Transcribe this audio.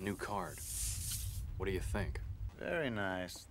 New card. What do you think? Very nice.